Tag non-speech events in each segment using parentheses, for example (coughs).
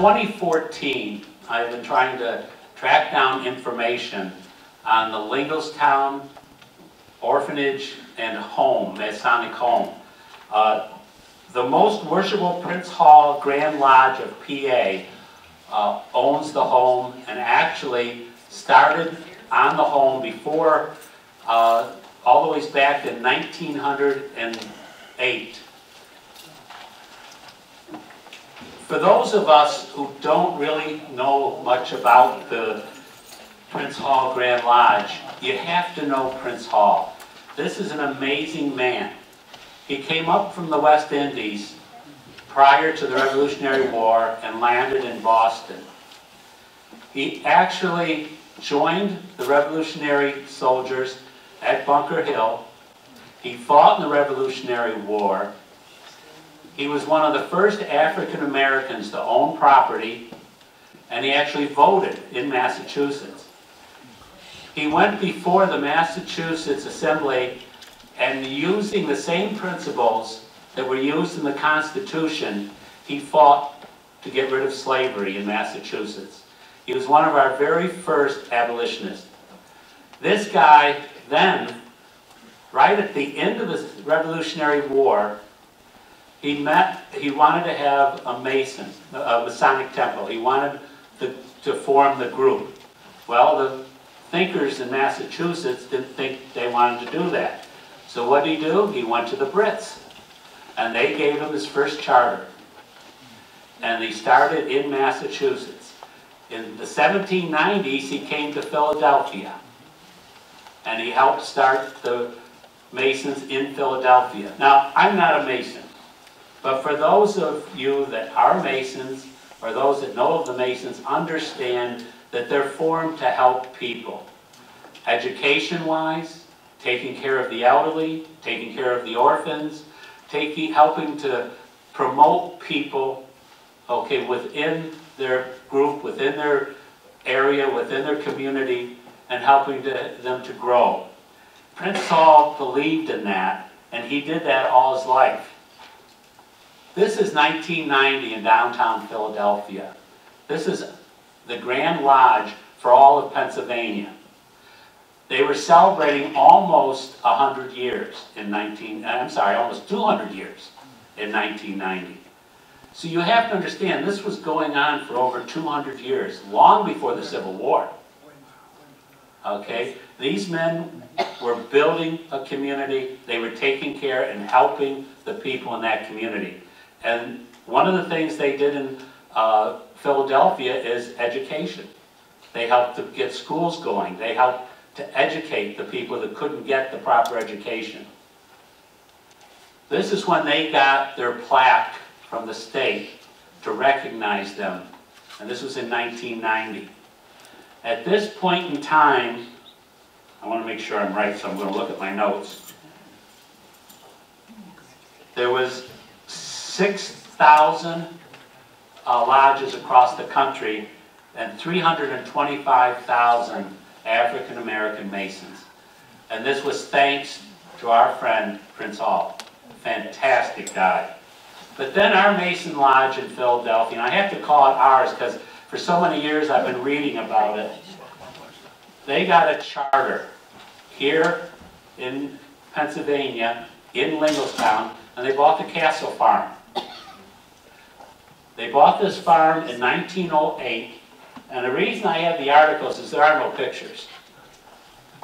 since 2014, I've been trying to track down information on the Linglestown orphanage and home, Masonic home. Uh, the most worshipful Prince Hall Grand Lodge of PA uh, owns the home and actually started on the home before, uh, all the way back in 1908. For those of us who don't really know much about the Prince Hall Grand Lodge, you have to know Prince Hall. This is an amazing man. He came up from the West Indies prior to the Revolutionary War and landed in Boston. He actually joined the Revolutionary soldiers at Bunker Hill. He fought in the Revolutionary War. He was one of the first African Americans to own property, and he actually voted in Massachusetts. He went before the Massachusetts Assembly and using the same principles that were used in the Constitution, he fought to get rid of slavery in Massachusetts. He was one of our very first abolitionists. This guy then, right at the end of the Revolutionary War, he he wanted to have a Mason, a Masonic temple. He wanted to, to form the group. Well, the thinkers in Massachusetts didn't think they wanted to do that. So what did he do? He went to the Brits. And they gave him his first charter. And he started in Massachusetts. In the 1790s, he came to Philadelphia. And he helped start the Masons in Philadelphia. Now, I'm not a Mason. But for those of you that are Masons, or those that know of the Masons, understand that they're formed to help people. Education-wise, taking care of the elderly, taking care of the orphans, taking, helping to promote people, okay, within their group, within their area, within their community, and helping to, them to grow. Prince Hall believed in that, and he did that all his life. This is 1990 in downtown Philadelphia. This is the Grand Lodge for all of Pennsylvania. They were celebrating almost 100 years in 19, I'm sorry, almost 200 years in 1990. So you have to understand, this was going on for over 200 years, long before the Civil War. Okay? These men were building a community, they were taking care and helping the people in that community. And one of the things they did in uh, Philadelphia is education. They helped to get schools going. They helped to educate the people that couldn't get the proper education. This is when they got their plaque from the state to recognize them, and this was in 1990. At this point in time, I want to make sure I'm right, so I'm going to look at my notes. There was 6,000 uh, lodges across the country and 325,000 African American Masons. And this was thanks to our friend Prince Hall. Fantastic guy. But then our Mason Lodge in Philadelphia, and I have to call it ours because for so many years I've been reading about it. They got a charter here in Pennsylvania, in Linglestown, and they bought the Castle Farm. They bought this farm in 1908 and the reason I have the articles is there are no pictures.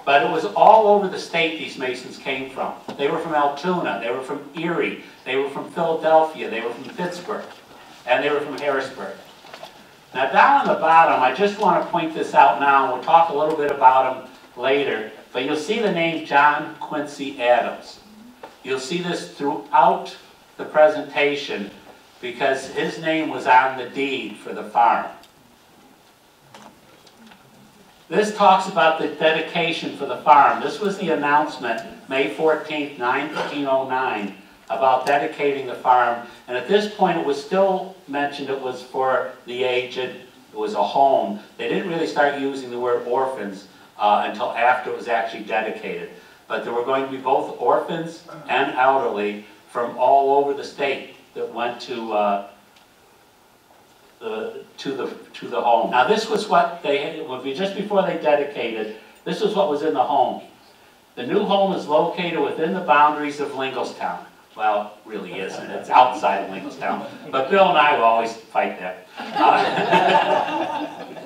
But it was all over the state these Masons came from. They were from Altoona, they were from Erie, they were from Philadelphia, they were from Pittsburgh, and they were from Harrisburg. Now down on the bottom, I just want to point this out now, and we'll talk a little bit about them later, but you'll see the name John Quincy Adams. You'll see this throughout the presentation because his name was on the deed for the farm. This talks about the dedication for the farm. This was the announcement, May 14th, 1909, about dedicating the farm. And at this point, it was still mentioned it was for the aged, it was a home. They didn't really start using the word orphans uh, until after it was actually dedicated. But there were going to be both orphans and elderly from all over the state that went to uh, the, to the, to the home. Now, this was what they, would be just before they dedicated, this was what was in the home. The new home is located within the boundaries of Linglestown. Well, really isn't, it's outside of Linglestown, but Bill and I will always fight that. Uh, (laughs)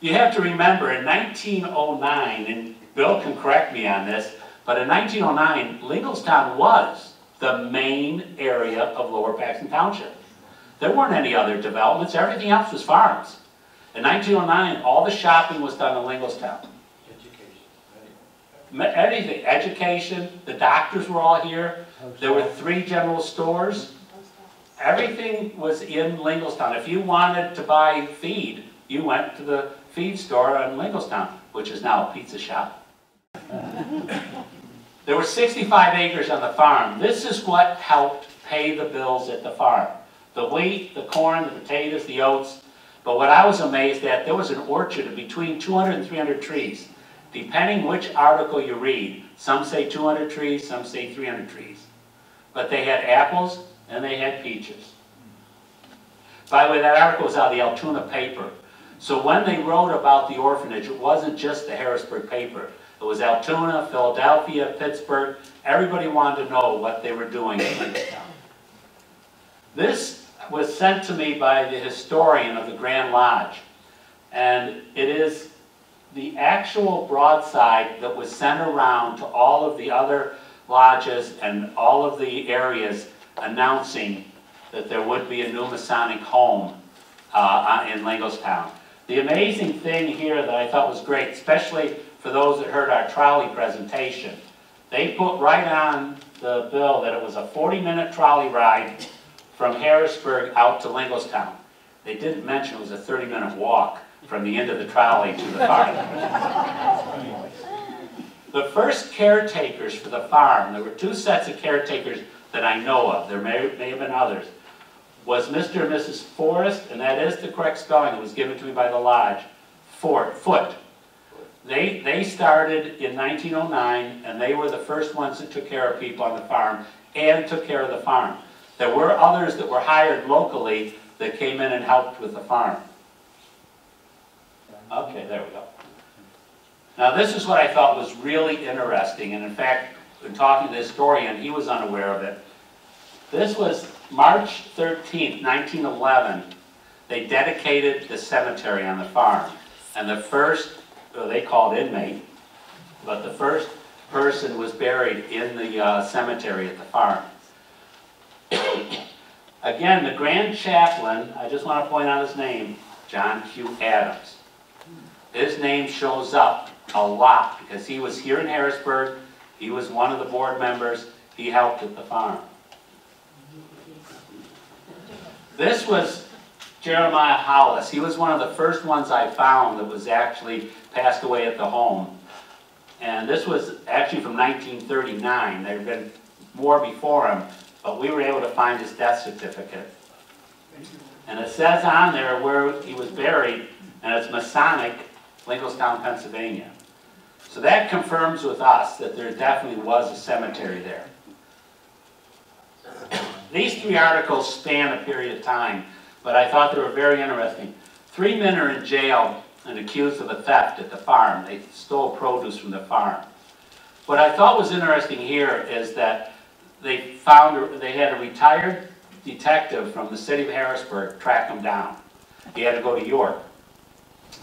You have to remember, in 1909, and Bill can correct me on this, but in 1909, Linglestown was the main area of Lower Paxton Township. There weren't any other developments, everything else was farms. In 1909, all the shopping was done in Linglestown. Me- Anything, education, the doctors were all here, there were three general stores. Everything was in Linglestown. If you wanted to buy feed, you went to the feed store in Linglestown, which is now a pizza shop. (laughs) There were 65 acres on the farm. This is what helped pay the bills at the farm. The wheat, the corn, the potatoes, the oats. But what I was amazed at, there was an orchard of between 200 and 300 trees. Depending which article you read, some say 200 trees, some say 300 trees. But they had apples and they had peaches. By the way, that article was out of the Altoona paper. So when they wrote about the orphanage, it wasn't just the Harrisburg paper. It was Altoona, Philadelphia, Pittsburgh. Everybody wanted to know what they were doing in Linglestown. This was sent to me by the historian of the Grand Lodge. And it is the actual broadside that was sent around to all of the other lodges and all of the areas announcing that there would be a new Masonic home uh, in Linglestown. The amazing thing here that I thought was great, especially for those that heard our trolley presentation, they put right on the bill that it was a 40-minute trolley ride from Harrisburg out to Linglestown. They didn't mention it was a 30-minute walk from the end of the trolley to the farm. The first caretakers for the farm, there were two sets of caretakers that I know of, there may, may have been others, was Mr. and Mrs. Forrest, and that is the correct spelling, it was given to me by the lodge, Fort, Foot. They, they started in 1909, and they were the first ones that took care of people on the farm and took care of the farm. There were others that were hired locally that came in and helped with the farm. Okay, there we go. Now, this is what I thought was really interesting, and in fact, in talking to the historian, he was unaware of it. This was March 13th, 1911. They dedicated the cemetery on the farm. And the first, well, they called inmate, but the first person was buried in the uh, cemetery at the farm. (coughs) Again, the grand chaplain, I just want to point out his name, John Q. Adams. His name shows up a lot because he was here in Harrisburg, he was one of the board members, he helped at the farm. This was Jeremiah Hollis. He was one of the first ones I found that was actually passed away at the home. And this was actually from 1939. There had been more before him, but we were able to find his death certificate. And it says on there where he was buried, and it's Masonic, Linglestown, Pennsylvania. So that confirms with us that there definitely was a cemetery there. These three articles span a period of time, but I thought they were very interesting. Three men are in jail and accused of a theft at the farm. They stole produce from the farm. What I thought was interesting here is that they found, they had a retired detective from the city of Harrisburg track him down. He had to go to York.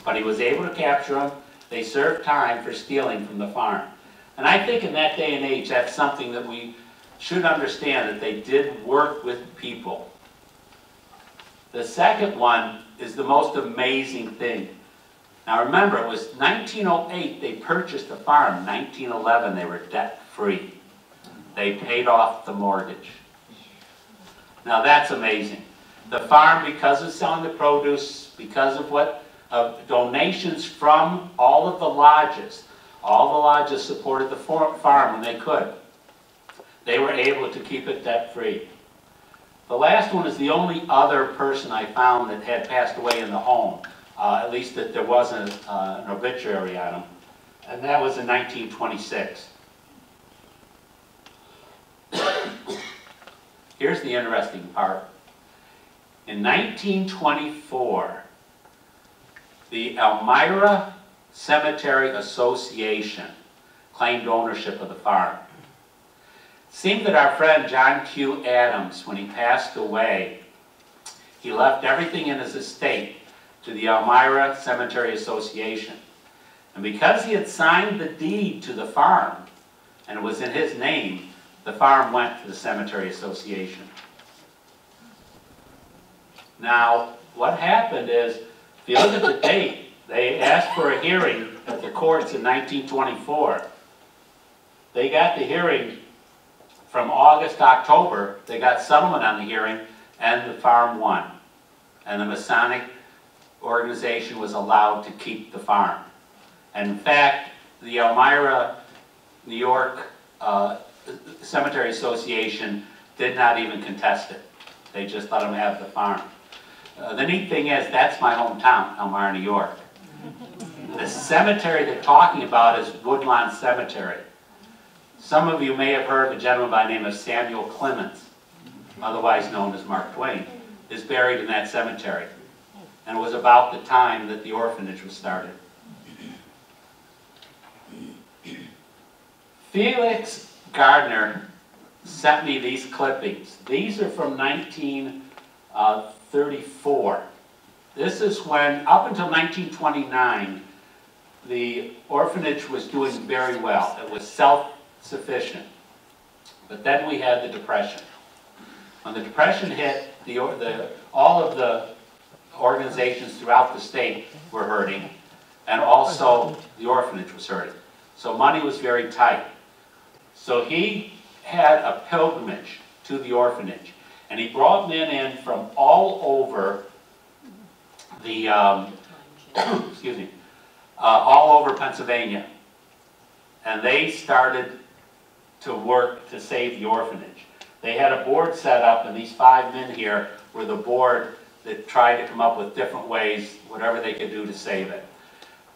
But he was able to capture him. They served time for stealing from the farm. And I think in that day and age, that's something that we should understand, that they did work with people. The second one is the most amazing thing. Now remember, it was 1908 they purchased the farm. 1911 they were debt-free. They paid off the mortgage. Now that's amazing. The farm, because of selling the produce, because of what, of donations from all of the lodges, all the lodges supported the farm when they could. They were able to keep it debt-free. The last one is the only other person I found that had passed away in the home, uh, at least that there wasn't uh, an obituary on him, and that was in 1926. (coughs) Here's the interesting part. In 1924, the Elmira Cemetery Association claimed ownership of the farm. Seemed that our friend John Q. Adams, when he passed away, he left everything in his estate to the Elmira Cemetery Association. And because he had signed the deed to the farm, and it was in his name, the farm went to the Cemetery Association. Now, what happened is, if you look at the date, they asked for a hearing at the courts in 1924. They got the hearing from August to October. They got settlement on the hearing, and the farm won. And the Masonic organization was allowed to keep the farm. And in fact, the Elmira, New York uh, Cemetery Association did not even contest it. They just let them have the farm. Uh, the neat thing is, that's my hometown, Elmira, New York. The cemetery they're talking about is Woodlawn Cemetery. Some of you may have heard of a gentleman by the name of Samuel Clemens, otherwise known as Mark Twain, is buried in that cemetery. And it was about the time that the orphanage was started. Felix Gardner sent me these clippings. These are from 1934. Uh, this is when, up until 1929, the orphanage was doing very well. It was self-sufficient. But then we had the Depression. When the Depression hit, the, the, all of the organizations throughout the state were hurting, and also the orphanage was hurting. So money was very tight. So he had a pilgrimage to the orphanage, and he brought men in from all over the, um, (coughs) excuse me, uh, all over Pennsylvania. And they started to work to save the orphanage. They had a board set up, and these five men here were the board that tried to come up with different ways, whatever they could do to save it.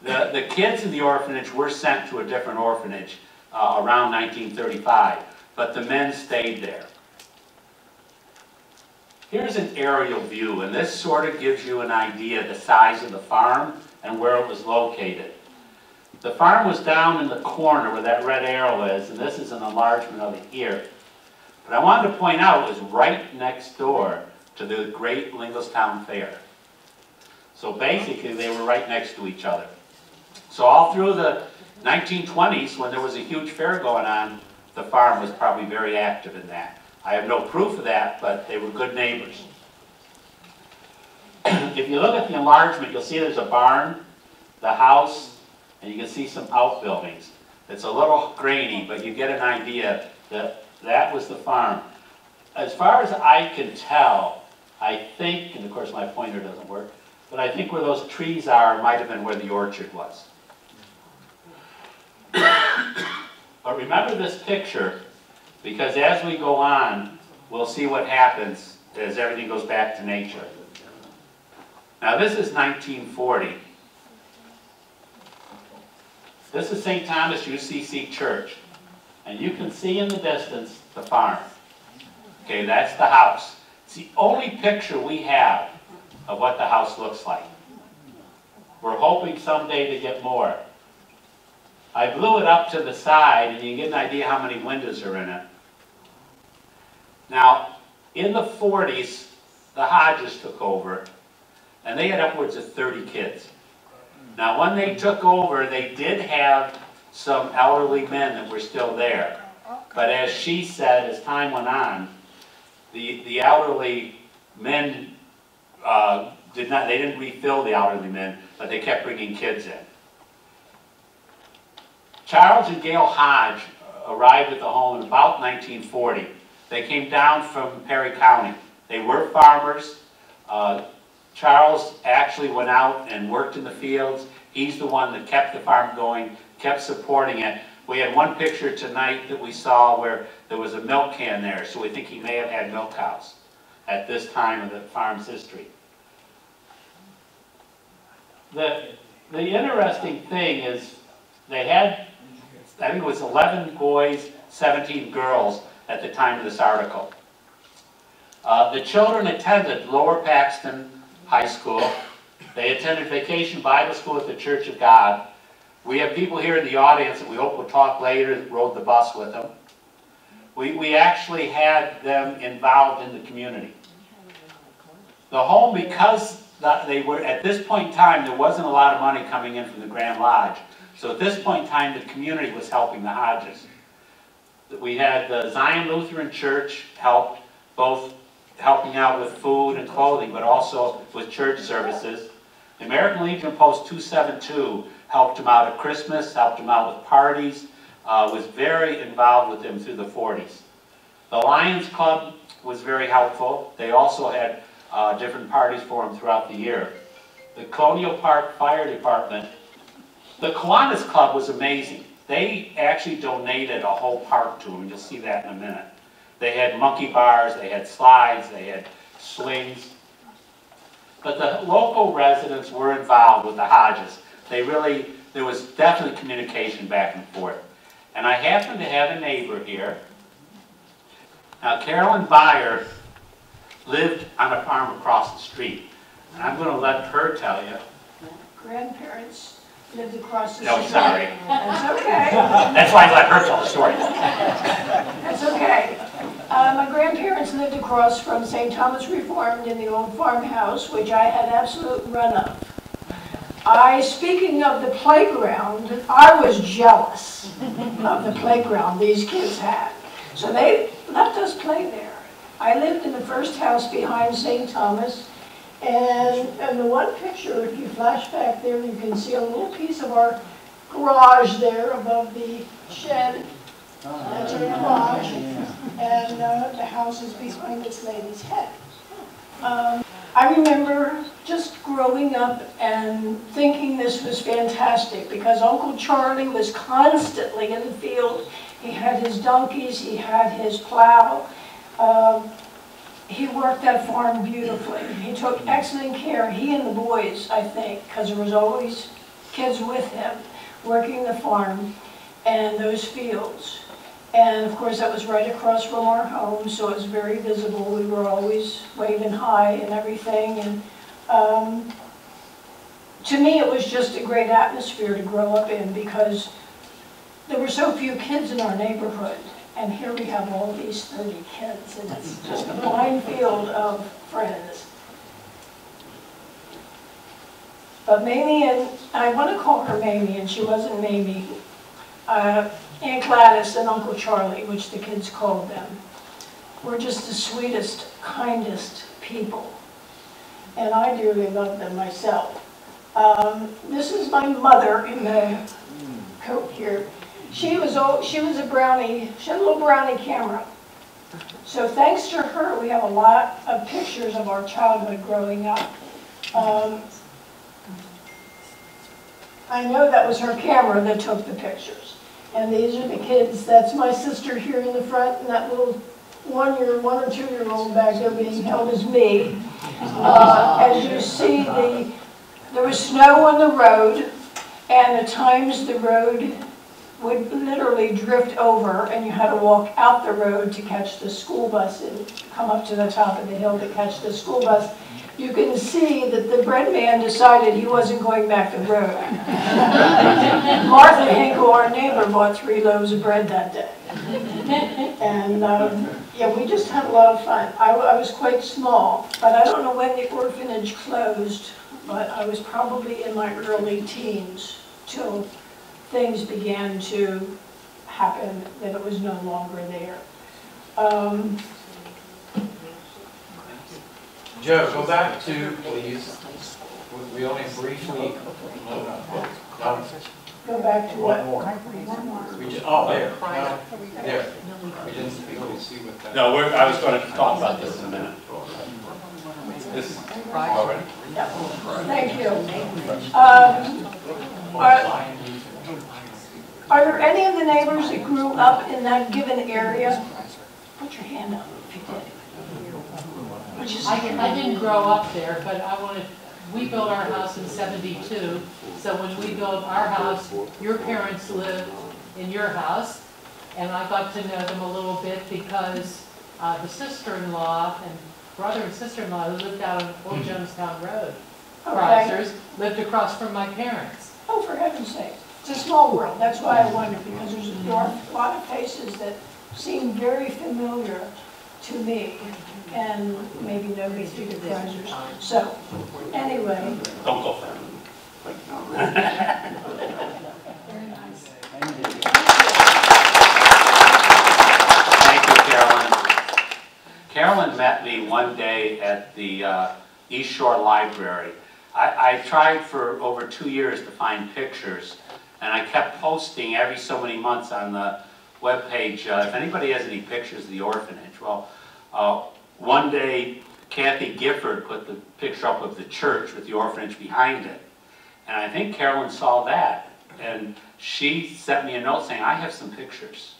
The, the kids in the orphanage were sent to a different orphanage uh, around 1935, but the men stayed there. Here's an aerial view, and this sort of gives you an idea of the size of the farm and where it was located. The farm was down in the corner where that red arrow is, and this is an enlargement of it here. But I wanted to point out it was right next door to the Great Linglestown Fair. So basically, they were right next to each other. So all through the 1920s, when there was a huge fair going on, the farm was probably very active in that. I have no proof of that, but they were good neighbors. (clears throat) if you look at the enlargement, you'll see there's a barn, the house, and you can see some outbuildings. It's a little grainy, but you get an idea that that was the farm. As far as I can tell, I think, and of course my pointer doesn't work, but I think where those trees are might have been where the orchard was. but remember this picture, because as we go on, we'll see what happens as everything goes back to nature. Now this is 1940. This is St. Thomas UCC Church. And you can see in the distance the farm. Okay, that's the house. It's the only picture we have of what the house looks like. We're hoping someday to get more. I blew it up to the side and you can get an idea how many windows are in it. Now, in the 40s, the Hodges took over and they had upwards of 30 kids. Now, when they took over, they did have some elderly men that were still there. But as she said, as time went on, the, the elderly men uh, did not, they didn't refill the elderly men, but they kept bringing kids in. Charles and Gail Hodge arrived at the home in about 1940. They came down from Perry County. They were farmers. Uh, Charles actually went out and worked in the fields. He's the one that kept the farm going, kept supporting it. We had one picture tonight that we saw where there was a milk can there, so we think he may have had milk cows at this time of the farm's history. The, the interesting thing is they had, I think it was 11 boys, 17 girls at the time of this article. Uh, The children attended Lower Paxton High School. They attended Vacation Bible School at the Church of God. We have people here in the audience that we hope will talk later, that rode the bus with them. We, we actually had them involved in the community. The home, because they were, at this point in time, there wasn't a lot of money coming in from the Grand Lodge. So at this point in time, the community was helping the Hodges. We had the Zion Lutheran Church helped, both helping out with food and clothing, but also with church services. The American Legion Post 272 helped them out at Christmas, helped them out with parties, uh, was very involved with them through the 40s. The Lions Club was very helpful. They also had uh, different parties for them throughout the year. The Colonial Park Fire Department, the Kiwanis Club was amazing. They actually donated a whole park to them. You'll see that in a minute. They had monkey bars, they had slides, they had swings. But the local residents were involved with the Hodges. They really, there was definitely communication back and forth. And I happen to have a neighbor here. Now Carolyn Byer lived on a farm across the street. And I'm gonna let her tell you. grandparents lived across the No, street. sorry. That's okay, That's why I let her tell the story. that's okay. Uh, my grandparents lived across from St. Thomas Reformed in the old farmhouse, which I had absolute run of. I, speaking of the playground, I was jealous of the playground these kids had. So they let us play there. I lived in the first house behind St. Thomas, and in the one picture, if you flash back there, you can see a little piece of our garage there above the shed. That's our garage, and uh, the house is behind this lady's head. Um, I remember just growing up and thinking this was fantastic because Uncle Charlie was constantly in the field. He had his donkeys, he had his plow. Um, He worked that farm beautifully. He took excellent care, he and the boys, I think, because there was always kids with him working the farm and those fields. And of course, that was right across from our home, so it was very visible. We were always waving hi and everything. And um, to me, it was just a great atmosphere to grow up in because there were so few kids in our neighborhood. And here we have all these 30 kids, and it's just a minefield of friends. But Mamie and, I want to call her Mamie, and she wasn't Mamie. Uh, Aunt Gladys and Uncle Charlie, which the kids called them, were just the sweetest, kindest people. And I dearly loved them myself. Um, This is my mother in the coat here. She was, al- she was a brownie, she had a little brownie camera. So thanks to her, we have a lot of pictures of our childhood growing up. Um, I know that was her camera that took the pictures. And these are the kids, that's my sister here in the front, and that little one-year, one or two-year-old back there being held is me. Uh, As you see, the, there was snow on the road, and at times the road would literally drift over, and you had to walk out the road to catch the school bus and come up to the top of the hill to catch the school bus. You can see that the bread man decided he wasn't going back the road. (laughs) Martha Hinkle, our neighbor, bought three loaves of bread that day. And, um, yeah, we just had a lot of fun. I, I was quite small, but I don't know when the orphanage closed, but I was probably in my early teens till things began to happen, that it was no longer there. Um, Joe, go back to, please, we only briefly, um, Go back to one what? more. We ju- oh, there, no, there. We didn't, we see what that. No, we're, I was gonna talk about this in a minute. This, already. Thank you. Um, Are are there any of the neighbors that grew up in that given area? Put your hand up if you did. I. I didn't grow up there, but I wanted, we built our house in seventy-two, so when we built our house, your parents lived in your house, and I got to know them a little bit because, uh, the sister-in-law and brother and sister-in-law who lived out on Old Jonestown Road. Okay. Chrysers, lived across from my parents. Oh, for heaven's sake. It's a small world, that's why I wondered, because there's there are a lot of faces that seem very familiar to me, and maybe nobody through the Chrysers. So, anyway, Don't go nice. Thank you, Carolyn. Carolyn met me one day at the uh, East Shore Library. I, I tried for over two years to find pictures, and I kept posting every so many months on the webpage, uh, if anybody has any pictures of the orphanage. Well, uh, one day Kathy Gifford put the picture up of the church with the orphanage behind it. And I think Carolyn saw that, and she sent me a note saying, I have some pictures.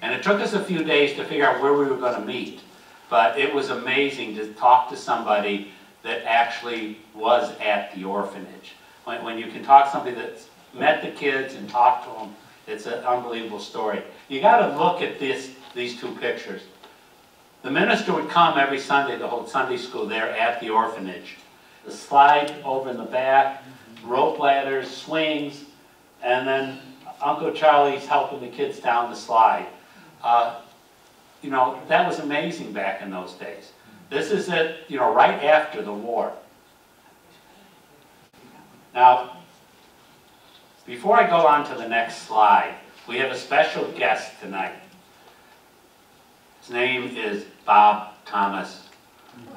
And it took us a few days to figure out where we were going to meet. But it was amazing to talk to somebody that actually was at the orphanage. When, when you can talk to somebody that's met the kids and talked to them, it's an unbelievable story. You got to look at this, these two pictures. The minister would come every Sunday to hold Sunday school there at the orphanage. The slide over in the back, rope ladders, swings, and then Uncle Charlie's helping the kids down the slide. Uh, You know, that was amazing back in those days. This is it, you know, right after the war. Now, before I go on to the next slide, we have a special guest tonight. His name is Bob Thomas,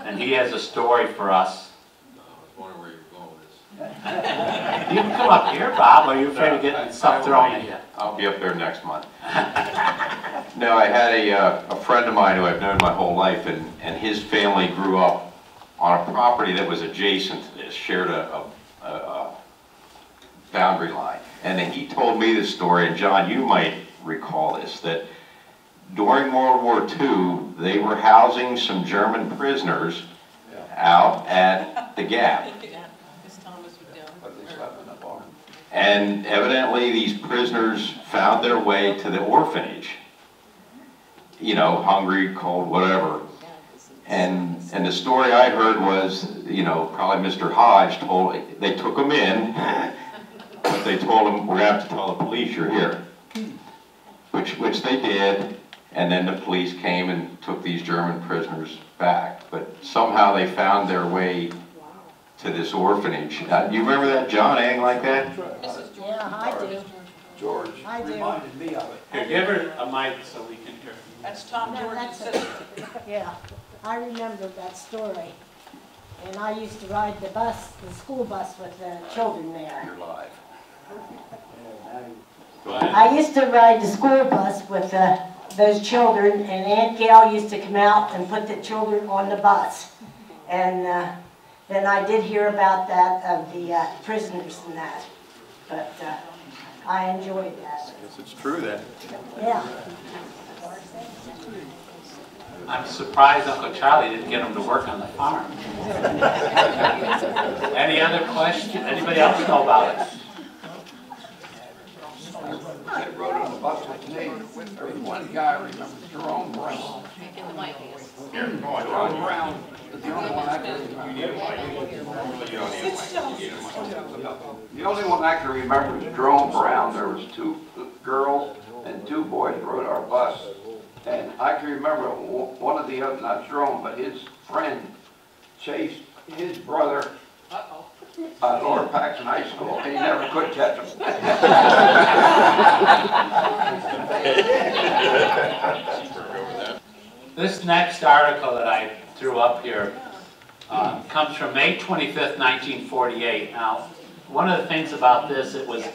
and he has a story for us. I was wondering where you were going with this. (laughs) You can come up here, Bob, are you afraid of getting stuff thrown at you? I'll be up there next month. (laughs) No, I had a, uh, a friend of mine who I've known my whole life, and, and his family grew up on a property that was adjacent to this, shared a, a, a boundary line. And then he told me this story, and John, you might recall this, that during World War II, they were housing some German prisoners out at the Gap. (laughs) But they slept in the barn. And evidently, these prisoners found their way to the orphanage. You know, hungry, cold, whatever. And, and the story I heard was, you know, probably Mr. Hodge told, they took them in, (laughs) but they told them, we're gonna have to tell the police you're here. Hmm. Which, which they did, and then the police came and took these German prisoners back. But somehow they found their way to this orphanage. Uh, you remember that, John, anything like that? Yeah, I do. George I do. reminded me of it. Here, give her a mic so we can hear. That's Tom No, Jordan's that's sister. Yeah, I remember that story. And I used to ride the bus, the school bus with the children there. You're live. I used to ride the school bus with uh, those children, and Aunt Gail used to come out and put the children on the bus. And uh, then I did hear about that of the uh, prisoners and that, but uh, I enjoyed that. Guess it's true then. Yeah. I'm surprised Uncle Charlie didn't get him to work on the farm. (laughs) Any other question? Anybody else know about it? They rode on the bus with. There was one guy, I remember, Jerome Brown. Jerome Brown is the only one I can remember. The only one I can remember is Jerome Brown. There was two girls and two boys rode our bus. And I can remember one of the other, not Jerome, but his friend chased his brother at Lower Paxton High School, he never could catch him. This next article that I threw up here uh, comes from May 25th, 1948. Now, one of the things about this, it was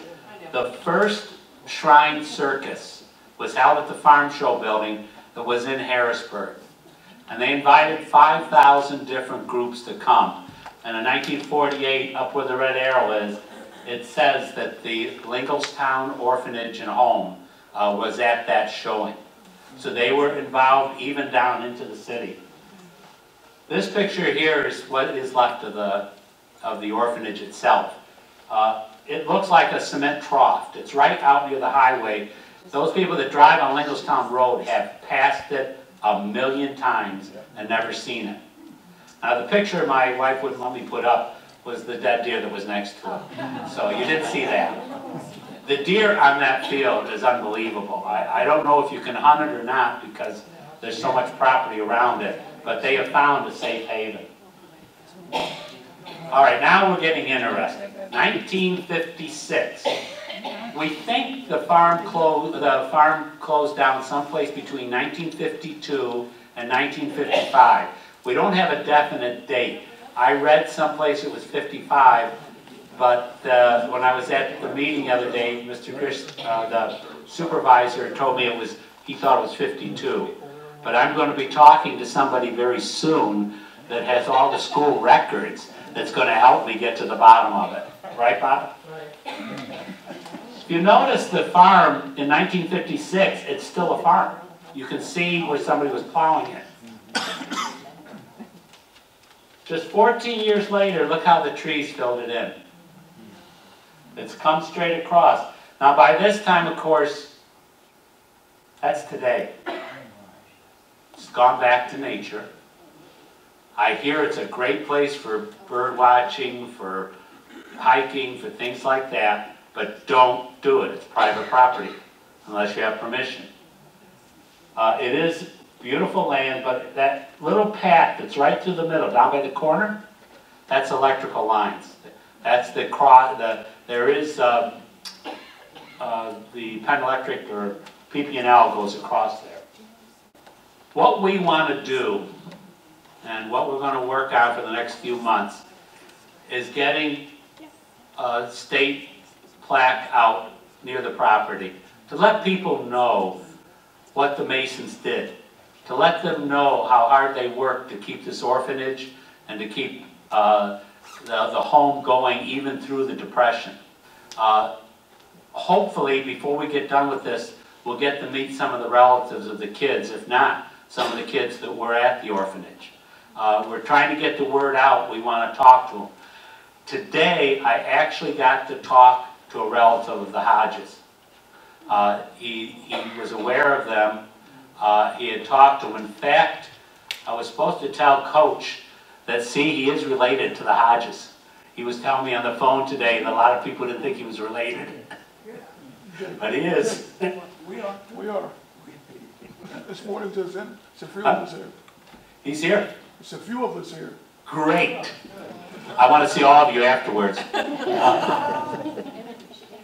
the first Shrine Circus was held at the Farm Show Building that was in Harrisburg. And they invited 5,000 different groups to come. And in 1948, up where the red arrow is, it says that the Linglestown Orphanage and Home uh, was at that showing. So they were involved even down into the city. This picture here is what is left of the, of the orphanage itself. Uh, It looks like a cement trough. It's right out near the highway. Those people that drive on Linglestown Road have passed it a million times and never seen it. Now, the picture my wife wouldn't let me put up was the dead deer that was next to it. So you didn't see that. The deer on that field is unbelievable. I, I don't know if you can hunt it or not because there's so much property around it, but they have found a safe haven. All right, now we're getting interesting. 1956. We think the farm closed, the farm closed down someplace between 1952 and 1955. We don't have a definite date. I read someplace it was 55, but uh, when I was at the meeting the other day, Mr. Chris, uh, the supervisor, told me it was, he thought it was 52. But I'm going to be talking to somebody very soon that has all the school records that's going to help me get to the bottom of it. Right, Bob? If you notice the farm in 1956, it's still a farm. You can see where somebody was plowing it. Just 14 years later, look how the trees filled it in. It's come straight across. Now, by this time, of course, that's today. It's gone back to nature. I hear it's a great place for bird watching, for hiking, for things like that, but don't do it. It's private property unless you have permission. Uh, it is beautiful land, but that little path that's right through the middle, down by the corner, that's electrical lines. That's the cross, the, there is, um, uh, the Penn Electric or PP&L goes across there. What we want to do, and what we're going to work on for the next few months, is getting a state plaque out near the property to let people know what the Masons did, to let them know how hard they worked to keep this orphanage and to keep uh, the, the home going even through the Depression. Uh, hopefully, before we get done with this, we'll get to meet some of the relatives of the kids, if not, some of the kids that were at the orphanage. Uh, we're trying to get the word out, we want to talk to them. Today, I actually got to talk to a relative of the Hodges. Uh, he, he was aware of them, uh, he had talked to them. In fact, I was supposed to tell Coach that, see, he is related to the Hodges. He was telling me on the phone today and a lot of people didn't think he was related. But he is. We are, we are. This morning, there's, a- there's a few of us here. He's here. There's a few of us here. Great. I want to see all of you afterwards. (laughs)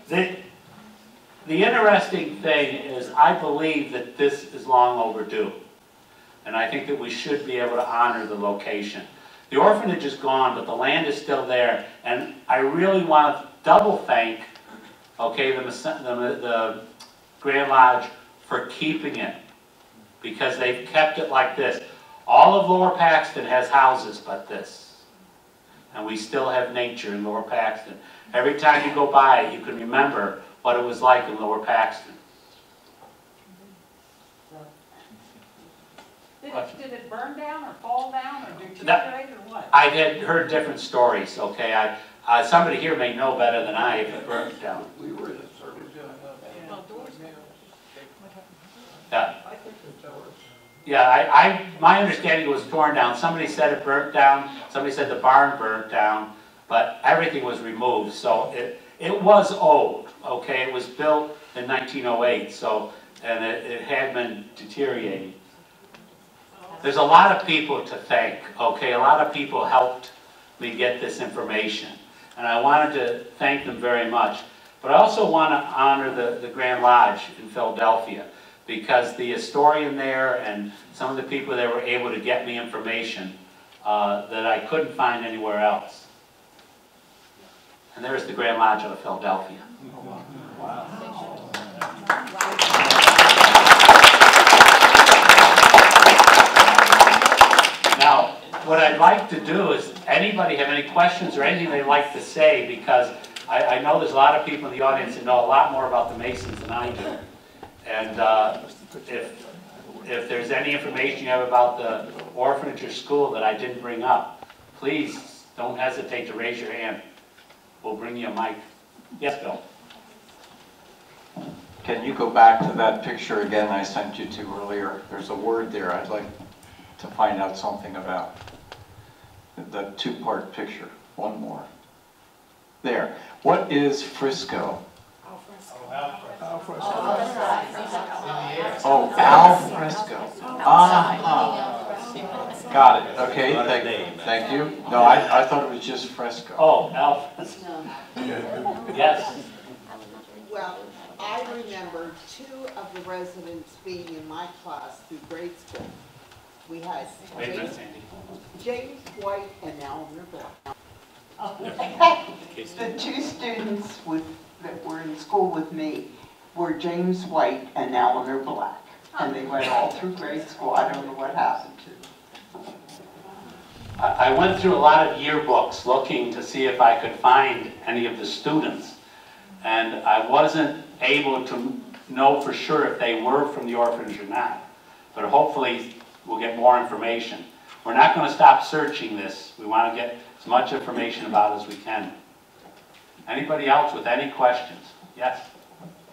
The, the interesting thing is, I believe that this is long overdue. And I think that we should be able to honor the location. The orphanage is gone, but the land is still there. And I really want to double thank, okay, the, the, the Grand Lodge for keeping it. Because they've kept it like this. All of Lower Paxton has houses but this. And we still have nature in Lower Paxton. Every time you go by it, you can remember what it was like in Lower Paxton. Did it, did it burn down or fall down or That- deteriorate or what? I had heard different stories, okay? I, uh, somebody here may know better than I if it burnt down. We were in a service. Yeah. Yeah, I, I, my understanding was torn down. Somebody said it burnt down, somebody said the barn burnt down, but everything was removed, so it, it was old, okay? It was built in nineteen oh eight, so, and it, it had been deteriorating. There's a lot of people to thank, okay? A lot of people helped me get this information, and I wanted to thank them very much. But I also want to honor the, the Grand Lodge in Philadelphia, because the historian there and some of the people there were able to get me information uh, that I couldn't find anywhere else. And there's the Grand Lodge of Philadelphia. Now, what I'd like to do is, anybody have any questions or anything they'd like to say? Because I, I know there's a lot of people in the audience that know a lot more about the Masons than I do. And uh, if, if there's any information you have about the orphanage or school that I didn't bring up, please don't hesitate to raise your hand. We'll bring you a mic. Yes, Bill? Can you go back to that picture again I sent you to earlier? There's a word there I'd like to find out something about. the two-part picture, one more. There. What is Frisco? Alfresco. Oh, Al Fresco. Ah, got it. Okay, thank, thank you. No, I, I thought it was just Fresco. Oh, Alpha. (laughs) Yes. Well, I remember two of the residents being in my class through grade school. We had Wait a minute, James, James White and Eleanor Black. Casey. The two students with, that were in school with me were James White and Eleanor Black. And they went all through grade school. I don't know what happened to them. I I went through a lot of yearbooks looking to see if I could find any of the students. And I wasn't able to know for sure if they were from the orphanage or not. But hopefully, we'll get more information. We're not going to stop searching this. We want to get as much information about it as we can. Anybody else with any questions? Yes?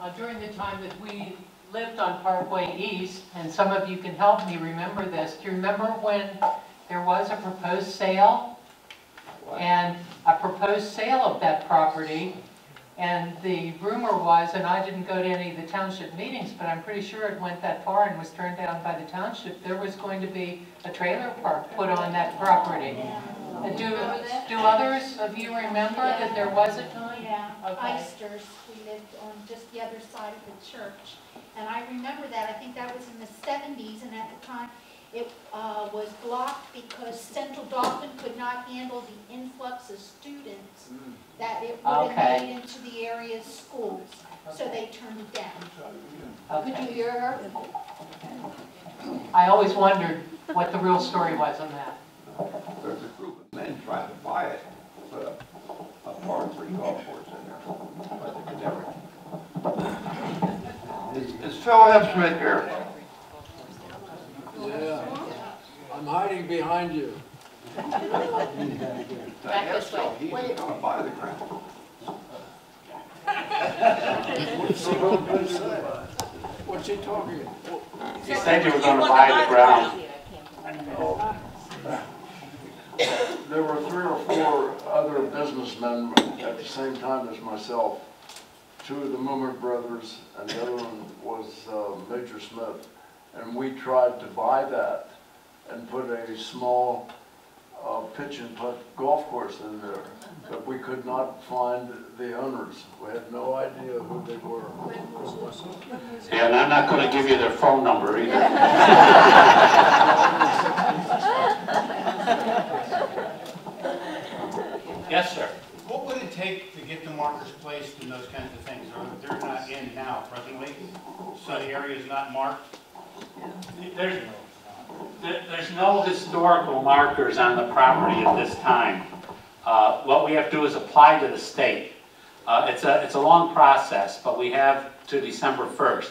Uh, During the time that we lived on Parkway East, and some of you can help me remember this, do you remember when there was a proposed sale? And a proposed sale of that property, and the rumor was, and I didn't go to any of the township meetings, but I'm pretty sure it went that far and was turned down by the township, there was going to be a trailer park put on that property. Uh, Do, do others of you remember that there was a time? Yeah, Okay. Eisters, we lived on just the other side of the church. And I remember that, I think that was in the seventies, and at the time, it uh, was blocked because Central Dauphin could not handle the influx of students that it would Okay. have made into the area's schools, so they turned it down. Could you hear her? I always wondered what the real story was on that. There's a group of men trying to buy it, put a, a par three golf course in there, but they could never. Is, is Phil Hemsmith here? Yeah, I'm hiding behind you. Yes, so he's gonna buy the ground. What's he gonna say? What's he talking? He said you were going to buy the ground. There were three or four other businessmen at the same time as myself. Two of the Moomer brothers, and the other one was uh, Major Smith. And we tried to buy that and put a small uh, pitch and putt golf course in there. But we could not find the owners. We had no idea who they were. Yeah, and I'm not going to give you their phone number either. Yes, sir. What would it take to get the markers placed and those kinds of things? Or they're not in now presently, so the area is not marked? There's, there's no historical markers on the property at this time. Uh, What we have to do is apply to the state. Uh, It's a, it's a long process, but we have to December 1st.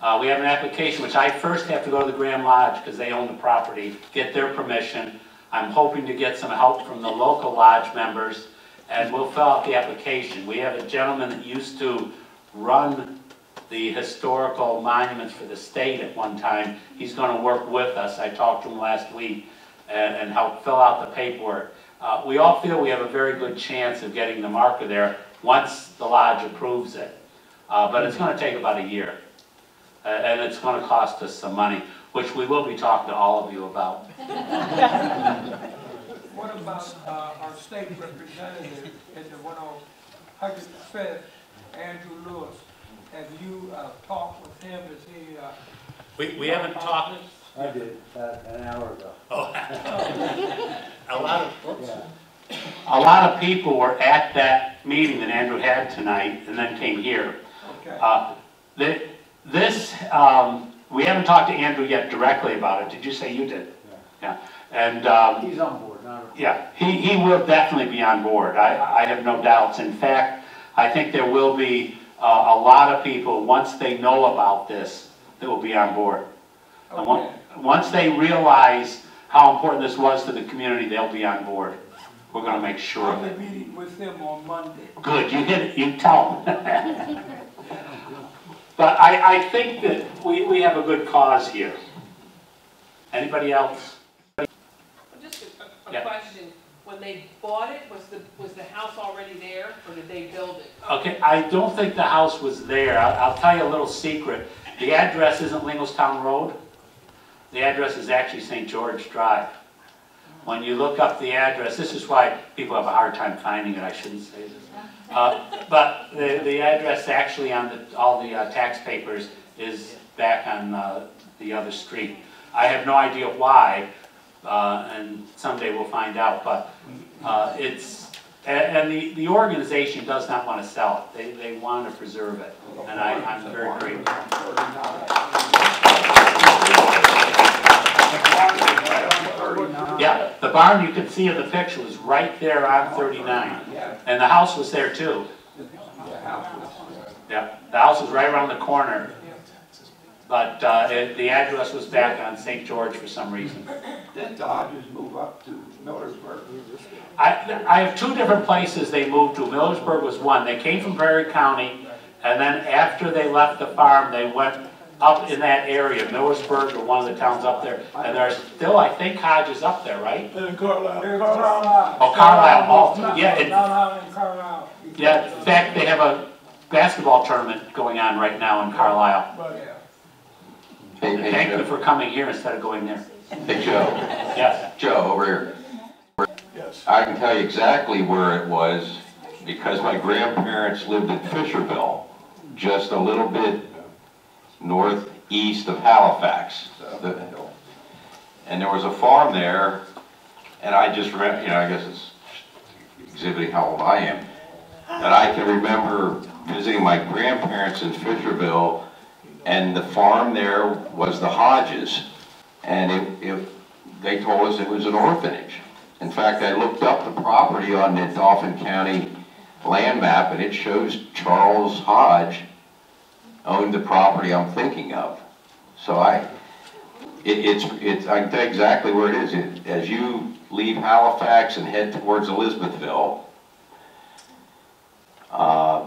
Uh, We have an application, which I first have to go to the Grand Lodge, because they own the property, get their permission. I'm hoping to get some help from the local lodge members, and we'll fill out the application. We have a gentleman that used to run the historical monuments for the state at one time. He's going to work with us. I talked to him last week and, and help fill out the paperwork. Uh, we all feel we have a very good chance of getting the marker there once the lodge approves it. Uh, but it's going to take about a year. Uh, and it's going to cost us some money, which we will be talking to all of you about. (laughs) What about uh, our state representative at the one on Huggins Fest, Andrew Lewis? Have you uh, talked with him? Is he? uh, We, we haven't talked, I did, about an hour ago. Oh. (laughs) a lot of, a lot of people were at that meeting that Andrew had tonight and then came here. Okay. Uh, the- This, um, we haven't talked to Andrew yet directly about it. Did you say you did? Yeah. And, um, He's on board, not yeah, he, he will definitely be on board. I, I have no doubts. In fact, I think there will be uh, a lot of people, once they know about this, that will be on board. Okay. Once they realize how important this was to the community, they'll be on board. We're gonna make sure be meeting with them on Monday. Good, you hit it, you tell them. (laughs) But I, I think that we, we have a good cause here. Anybody else? Just a, a Yeah. question. When they bought it, was the, was the house already there, or did they build it? Okay, I don't think the house was there. I'll, I'll tell you a little secret. The address isn't Linglestown Road. The address is actually St. George Drive. When you look up the address, this is why people have a hard time finding it, I shouldn't say this. Uh, But the, the address actually on the, all the uh, tax papers is back on uh, the other street. I have no idea why, uh, and someday we'll find out, but uh, it's, and the, the organization does not want to sell it. They, they want to preserve it, and I, I'm very grateful. Yeah, the barn you can see in the picture was right there on 39, and the house was there too. Yeah, the house was right around the corner, but uh, it- the address was back on St. George for some reason. Did Dodgers move up to Millersburg? I, I have two different places they moved to. Millersburg was one. They came from Perry County, and then after they left the farm, they went up in that area, Millersburg or one of the towns up there. And there's still, I think Hodges up there, right? In Carlisle, In Carlisle. Oh, Carlisle, oh, yeah, it- Not out in Carlisle. Yeah, in fact, they have a basketball tournament going on right now in Carlisle. But Hey, hey, Thank you for coming here instead of going there. Hey, Joe. Yes. Joe, over here. I can tell you exactly where it was because my grandparents lived in Fisherville, just a little bit northeast of Halifax. The- And there was a farm there, and I just, remember, you know, I guess it's exhibiting how old I am. that I can remember visiting my grandparents in Fisherville, and the farm there was the Hodges. And it, it, they told us it was an orphanage. In fact, I looked up the property on the Dauphin County land map, and it shows Charles Hodge owned the property I'm thinking of. So I, it, it's, it's, I can tell exactly where it is. It- As you leave Halifax and head towards Elizabethville, uh,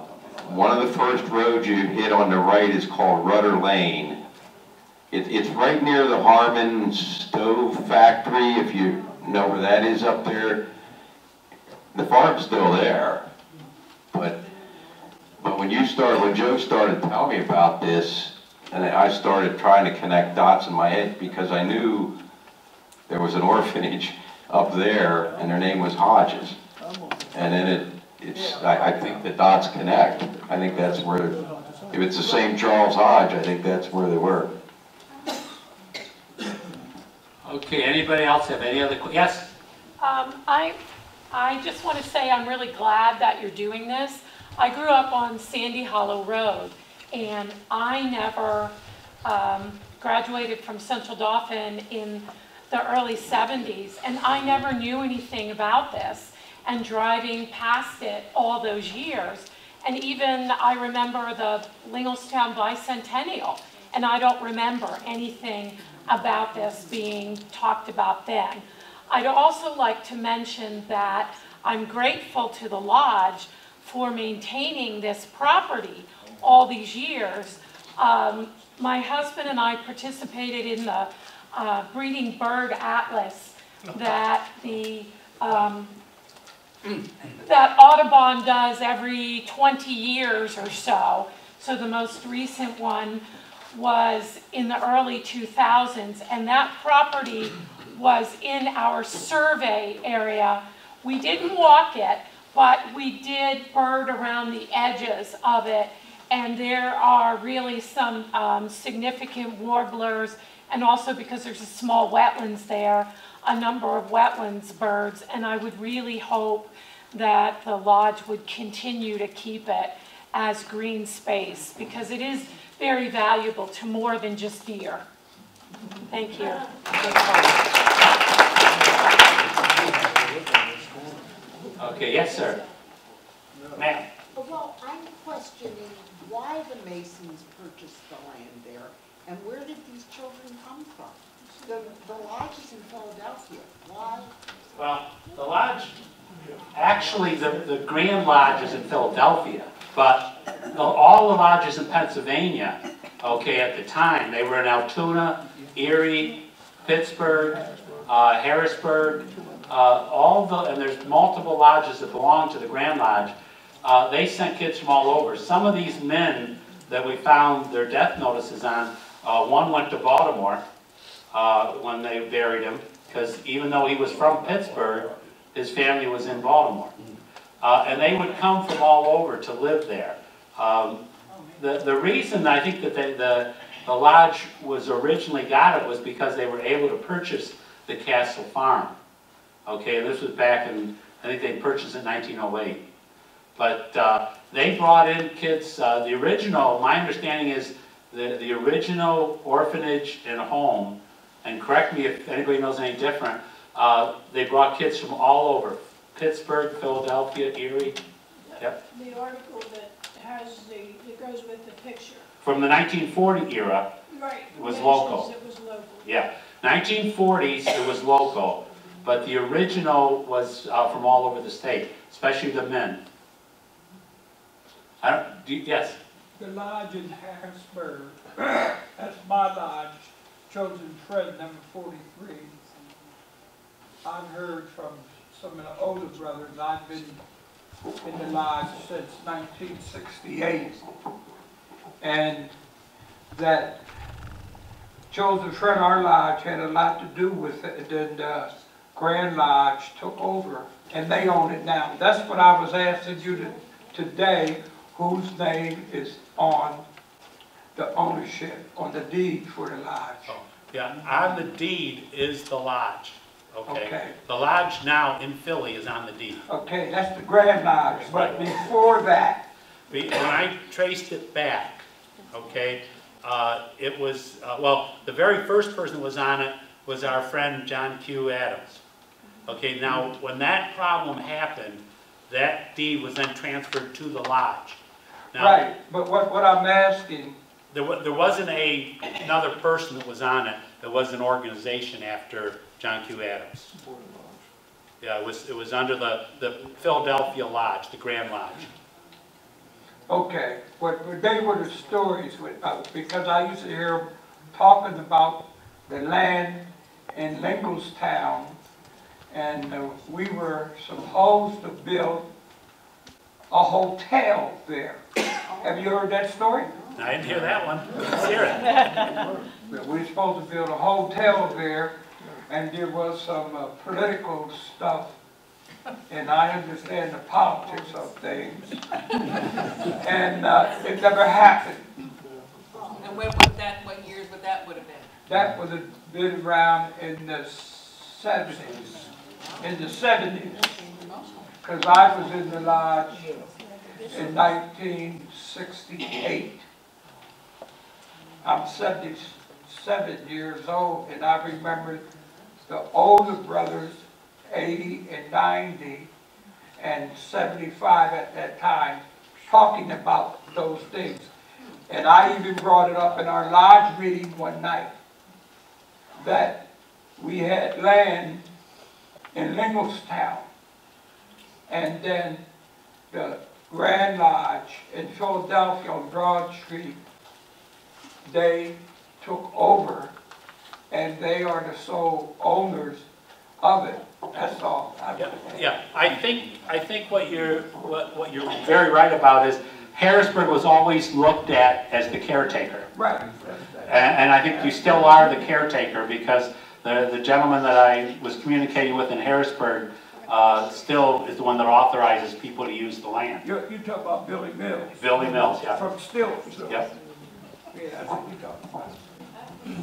one of the first roads you hit on the right is called Rudder Lane. It, it's right near the Harman Stove Factory, if you where that is up there. The farm's still there, but, but when you started, when Joe started telling me about this, and I started trying to connect dots in my head because I knew there was an (laughs) orphanage up there and their name was Hodges. And then it, it's, I, I think the dots connect. I think that's where, if it's the same Charles Hodge, I think that's where they were. Okay, anybody else have any other, que- yes? Um, I, I just want to say I'm really glad that you're doing this. I grew up on Sandy Hollow Road, and I never um, graduated from Central Dauphin in the early 70s, and I never knew anything about this. And driving past it all those years, and even I remember the Linglestown Bicentennial, and I don't remember anything about this being talked about then. I'd also like to mention that I'm grateful to the lodge for maintaining this property all these years. Um, My husband and I participated in the uh, Breeding Bird Atlas that the, um, that Audubon does every 20 years or so. So the most recent one was in the early 2000s, and that property was in our survey area. We didn't walk it, but we did bird around the edges of it, and there are really some um, significant warblers, and also because there's a small wetlands there, a number of wetlands birds, and I would really hope that the lodge would continue to keep it as green space, because it is very valuable to more than just deer. Thank you. Okay, yes, sir. Ma'am? Well, I'm questioning why the Masons purchased the land there, and where did these children come from? The, the lodge is in Philadelphia, why? Well, the lodge, actually, the, the Grand Lodge is in Philadelphia, but all the lodges in Pennsylvania, okay, at the time, they were in Altoona, Erie, Pittsburgh, uh, Harrisburg, uh, all the, and there's multiple lodges that belong to the Grand Lodge, uh, they sent kids from all over. Some of these men that we found their death notices on, uh, one went to Baltimore, uh, when they buried him, because even though he was from Pittsburgh, his family was in Baltimore. Uh, and they would come from all over to live there. Um, the, the reason I think that they, the, the lodge was originally got it was because they were able to purchase the castle farm. Okay, and this was back in, I think they purchased it in 1908. But uh, they brought in kids, uh, the original, my understanding is the, the original orphanage and home, and correct me if anybody knows any different, uh, they brought kids from all over, Pittsburgh, Philadelphia, Erie, Yep. The article that has the, that goes with the picture. from the 1940 era, Right. It was local. It was local. yeah. 1940s, it was local, but the original was uh, from all over the state, especially the men. I don't, do you- yes? The lodge in Harrisburg, that's my lodge, chosen friend number forty-three. I've heard from some of the older brothers, I've been in the lodge since nineteen sixty-eight. And that Joseph our lodge, had a lot to do with it, then uh, the Grand Lodge took over, and they own it now. That's what I was asking you to, today, whose name is on the ownership, on the deed for the lodge. Oh, yeah, on the deed is the lodge, okay? Okay. The lodge now in Philly is on the deed. Okay, that's the Grand Lodge, but before that, Be- When I traced it back, okay, uh, it was, uh, well, the very first person that was on it was our friend John Q. Adams. Okay, now, when that problem happened, that deed was then transferred to the lodge. Now, right, but what, what I'm asking, There wa, there wasn't a, another person that was on it, there was an organization after John Q. Adams. Yeah, it was, it was under the, the Philadelphia Lodge, the Grand Lodge. okay, what, what they were the stories with, uh, because I used to hear talking about the land in Linglestown, and uh, we were supposed to build a hotel there. Have you heard that story? I didn't hear that one, let's hear it. (laughs) we were supposed to build a hotel there, and there was some uh, political stuff, and I understand the politics of things. (laughs) And uh, it never happened. And when would that, what years would that would have been? That was a bit around in the seventies, in the seventies. Because I was in the lodge in nineteen sixty-eight. I'm seventy-seven years old, and I remember the older brothers, eighty and ninety, and seventy-five at that time, talking about those things. And I even brought it up in our lodge meeting one night, that we had land in Linglestown. And then the Grand Lodge in Philadelphia on Broad Street, they took over and they are the sole owners of it. That's all. Yeah, yeah, I think, I think what you're, what, what you're very right about is Harrisburg was always looked at as the caretaker. Right. And, and I think you still are the caretaker because the, the gentleman that I was communicating with in Harrisburg, uh, still is the one that authorizes people to use the land. You, you talk about Billy Mills. Billy Mills, yeah. From Steelton. Yep. Yeah, that's what you talking about.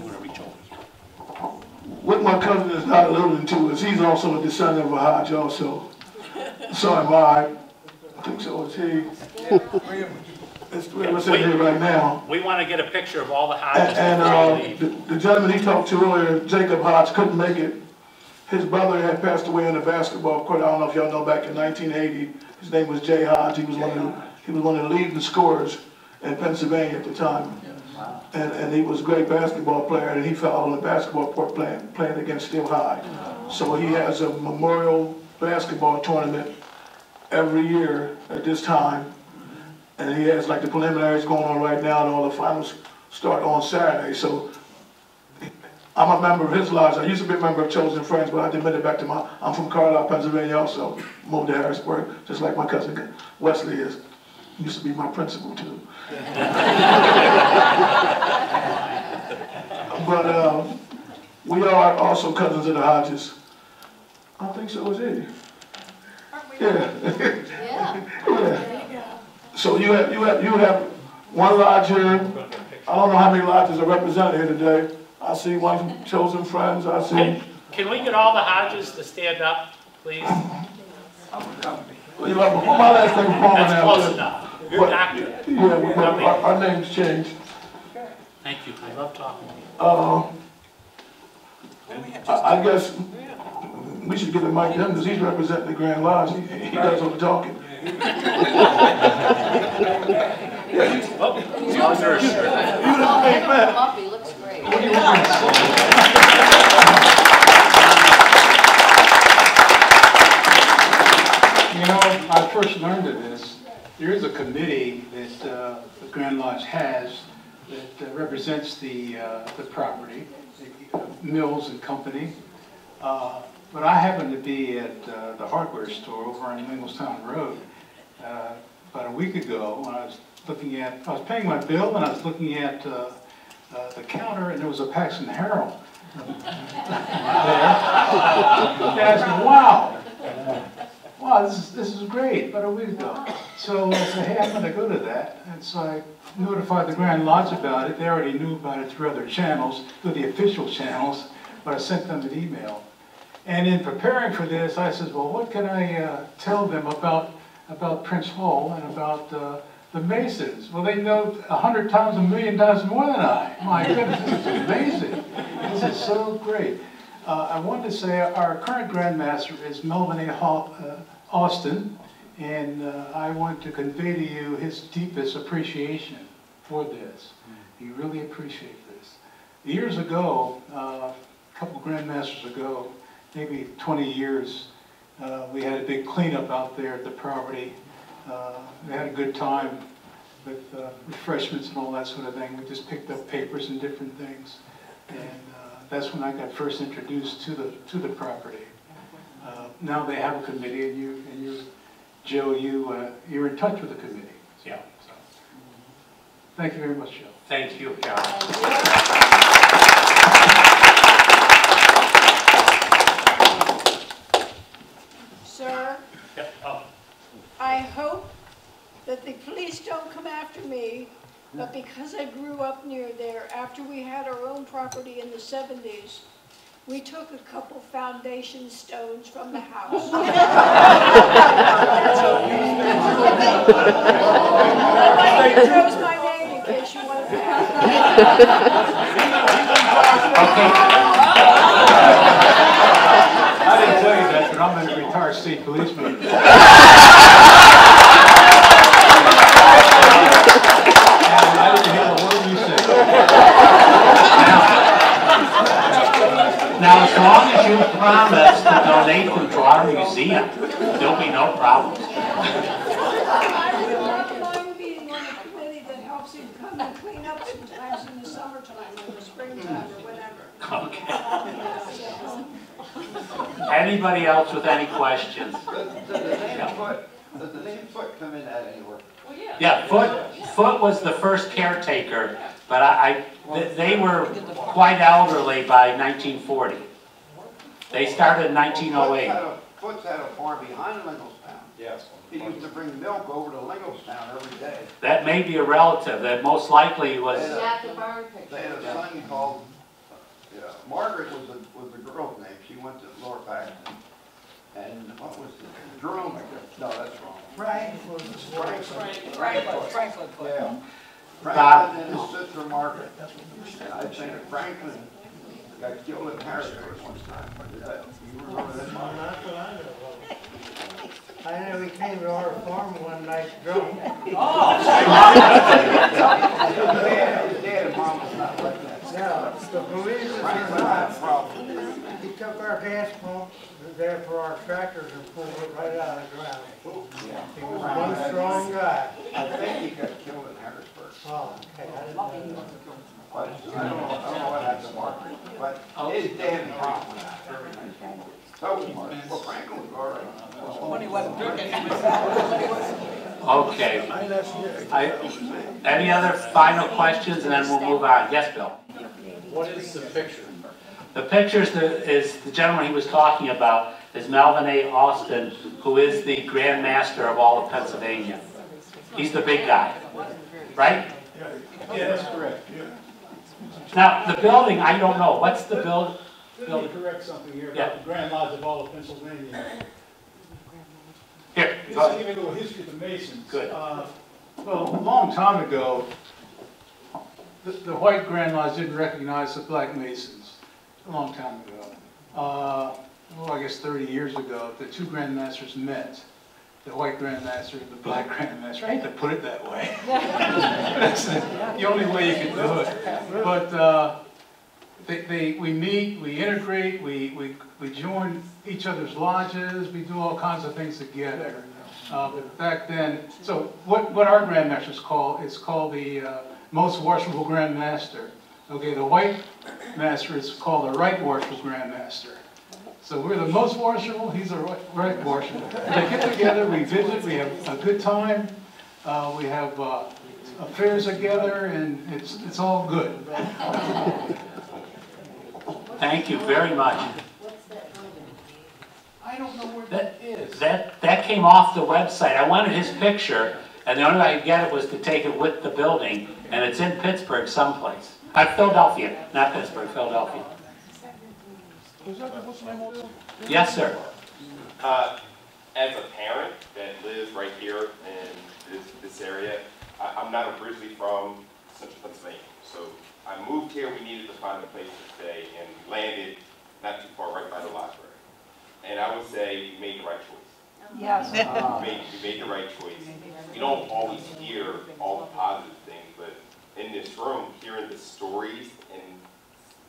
What are we told? What my cousin is not alluding to is he's also a descendant of a Hodge also. So am I. I think so is he. There's three of us in here right now. We want to get a picture of all the And, Hodges and, before uh, the the gentleman he talked to earlier, Jacob Hodge, couldn't make it. His brother had passed away in the basketball court. I don't know if y'all know back in nineteen eighty. His name was Jay Hodge. He was one of the, he was one of the leading scorers in Pennsylvania at the time. And, and he was a great basketball player, and he fell on the basketball court playing, playing against Steel High. So he has a memorial basketball tournament every year at this time. And he has like the preliminaries going on right now, and all the finals start on Saturday. So I'm a member of his lodge. I used to be a member of Chosen Friends, but I admitted back to my, I'm from Carlisle, Pennsylvania also. Moved to Harrisburg, just like my cousin Wesley is. Used to be my principal too. (laughs) But, um, we are also cousins of the Hodges. I think so, is he? (laughs) Yeah. Yeah. So you have, you have, you have one lodge here. I don't know how many lodges are represented here today. I see one Chosen Friends, I see. Can we get all the Hodges to stand up, please? Well, you know, my last name is Palmer That's close enough. You're but- doctor. Yeah, we- but our, our names changed. Thank you, I love talking to you. Uh, I, I guess we should give the mic to him because he's representing the Grand Lodge. He, he does all the talking. Oh, you first. You the big man. He looks great. You know, I first learned of this, there is a committee that uh, the Grand Lodge has that uh, represents the, uh, the property, uh, Mills and Company. Uh, But I happened to be at the hardware store over on Linglestown Road about a week ago when I was looking at, I was paying my bill and I was looking at the counter and there was a Paxton Herald there. (laughs) And I said, wow, wow, this is, this is great, about a week ago. So I said, hey, I'm gonna go to that. And so I notified the Grand Lodge about it. They already knew about it through other channels, through the official channels, but I sent them an email. And in preparing for this, I said, well, what can I uh, tell them about, about Prince Hall and about uh, the Masons? Well, they know a hundred times, a million times more than I. My goodness, this is amazing. This is so great. Uh, I wanted to say our current Grand Master is Melvin A. Hall, uh, Austin, and uh, I want to convey to you his deepest appreciation for this. He really appreciates this. Years ago, uh, a couple Grandmasters ago, maybe 20 years, uh, we had a big cleanup out there at the property. Uh, We had a good time with refreshments and all that sort of thing. We just picked up papers and different things. And that's when I got first introduced to the, to the property. Uh, Now they have a committee and you, and you, Joe, you, uh, you're in touch with the committee. Yeah. So, Thank you very much, Joe. Thank you, Carol. Sir, Yeah, oh, I hope that the police don't come after me, but because I grew up near there, after we had our own property in the seventies, we took a couple foundation stones from the house. (laughs) Nobody throws my name in case you want to I didn't tell you that, but I'm a retired state policeman. And I didn't hear a word you said. Now, as long as you promise to donate them to our museum, there'll be no problems. I would not mind being on a committee that helps you come and clean up sometimes in the summertime or the springtime or whatever. Okay. Anybody else with any questions? Does the name Foot, does the name Foot come in that anywhere? Yeah, Foot, Foot was the first caretaker, but I, I- th- they were quite elderly by 1940. They started in 1908. A- Foot's had a farm behind Linglestown. Yes. He used to bring milk over to Linglestown every day. That may be a relative, that most likely was, They had a- the They had picture. a son called, yeah, Margaret was the, was the girl's name, she went to Lower Paxton. And what was the, Jerome, no, that's wrong. Right. Franklin. Franklin, Franklin Foot. Yeah. Bob. Franklin and his sister Margaret. And I think Franklin got killed in Harrisburg one time. Is that- You remember that, Mark? That's what I know. I know he came to our farm one night drunk. His dad and mom was not like that. No, the police is a problem. He took our gas pump there for our tractors and pulled it right out of the ground. He was one strong guy. I think he got killed in Harrisburg. Oh, But I don't know, I don't know what happened to Marcus, but his dad and mom was very nice. So was Marcus. Well, Franklin was all right. When he wasn't drinking. Okay. I, any other final questions, and then we'll move on. Yes, Bill? What is the picture? The pictures is the gentleman he was talking about is Melvin A. Austin, who is the Grand Master of all of Pennsylvania. He's the big guy, right? Yeah, that's correct, yeah. Now, the building, I don't know, what's the build? Let me building? correct something here Yeah. the Grand Lodge of all of Pennsylvania. Here, to ahead. give a little history of the Masons. Good. Uh, Well, a long time ago, the, the white Grand Lodge didn't recognize the black Masons, a long time ago. Uh, Well, I guess 30 years ago, the two Grand Masters met, the white grandmaster and the black grandmaster. I hate to put it that way. (laughs) That's the the only way you can do it. But uh, they, they, we meet, we integrate, we, we, we join each other's lodges, we do all kinds of things together. Uh, but back then, so what, what our Grand Masters call, is called the uh, most worshipful grandmaster. Okay, the white master is called the right worshipful Grand Master. So we're the most worshipful, he's a right, worshipful. They get together, we visit, we have a good time, uh, we have, uh, affairs together, and it's, it's all good. Thank you very much. I don't know where That is, that, that came off the website. I wanted his picture, and the only way I could get it was to take it with the building, and it's in Pittsburgh someplace. Uh, Philadelphia, not Pittsburgh, Philadelphia. Yes, sir. Uh, as a parent that lives right here in this, this area, I, I'm not originally from central Pennsylvania. So I moved here, we needed to find a place to stay, and we landed not too far, right by the library. And I would say you made the right choice. Yes. We made, we made the right choice. You don't always hear all the positive things, but in this room, hearing the stories, and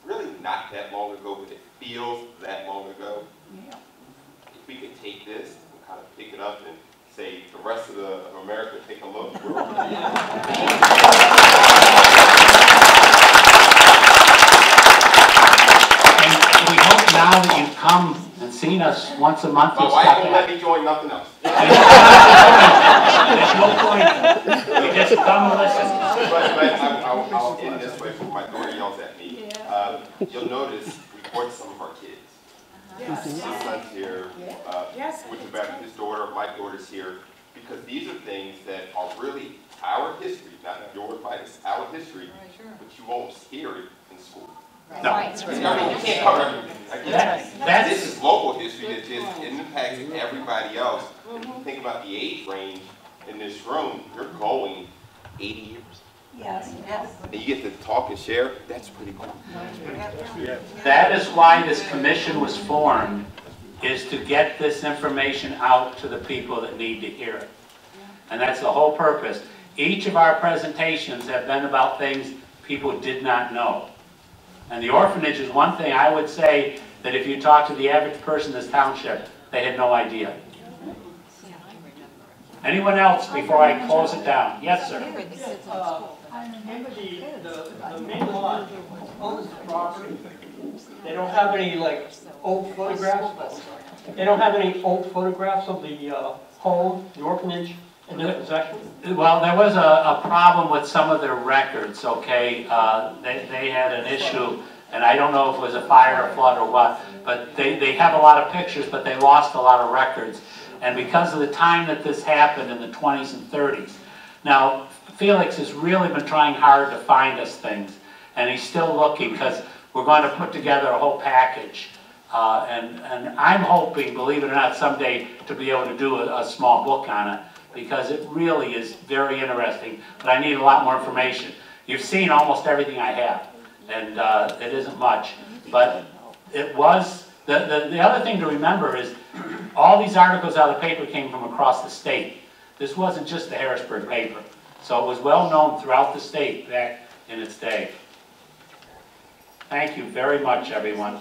really not that long ago, but it feels that long ago. Yeah. If we could take this and kind of pick it up and say, the rest of the, of America, take a look. And we hope now that you've come and seen us once a month, My you'll wife won't let me join nothing else. (laughs) There's no point. We just come and listen. But, but I- I'll, I'll end this way before my daughter yells at me. Uh, You'll notice we brought some of our kids. My son's here, uh, with the back, his daughter, my daughter's here, because these are things that are really our history, not yours, mine, it's our history, but you won't hear it in school. No. I mean, you can't cover everything. That's- that's- This is local history that just impacts everybody else. And you think about the age range in this room, you're going eighty years. Yes. And you get to talk and share, that's pretty cool. That is why this commission was formed, is to get this information out to the people that need to hear it. And that's the whole purpose. Each of our presentations have been about things people did not know. And the orphanage is one thing I would say that if you talk to the average person in this township, they had no idea. Anyone else before I close it down? Yes, sir. The, the, the main lot owns the property. They don't have any like old photographs. They don't have any old photographs of the, uh, home, the orphanage in their possession. Well, there was a, a problem with some of their records, okay? Uh, They, they had an issue, and I don't know if it was a fire or flood or what, but they, they have a lot of pictures, but they lost a lot of records. And because of the time that this happened in the 20s and 30s. Now, Felix has really been trying hard to find us things, and he's still looking, because we're going to put together a whole package. Uh, And, and I'm hoping, believe it or not, someday to be able to do a, a small book on it, because it really is very interesting, but I need a lot more information. You've seen almost everything I have, and uh, it isn't much, but it was, the, the, the other thing to remember is, all these articles out of the paper came from across the state. This wasn't just the Harrisburg paper, so it was well-known throughout the state back in its day. Thank you very much, everyone.